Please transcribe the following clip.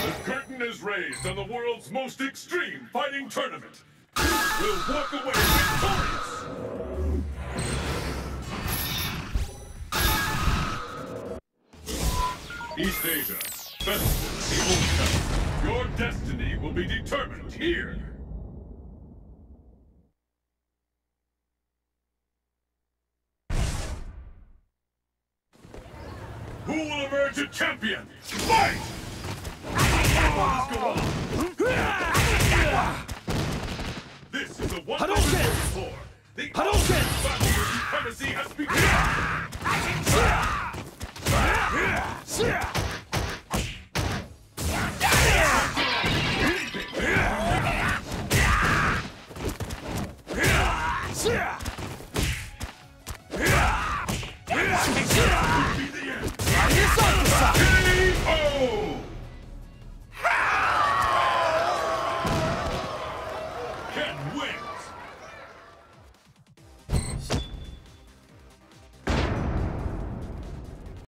The curtain is raised on the world's most extreme fighting tournament. Who will walk away victorious? East Asia, Festival, the. Your destiny will be determined here. Who will emerge a champion? Fight! Hadouken! supremacy has begun! Ken!